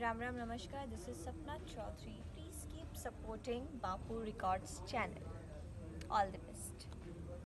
राम राम, नमस्कार। This is Sapna Chaudhary. Please keep supporting Bapu records channel all the best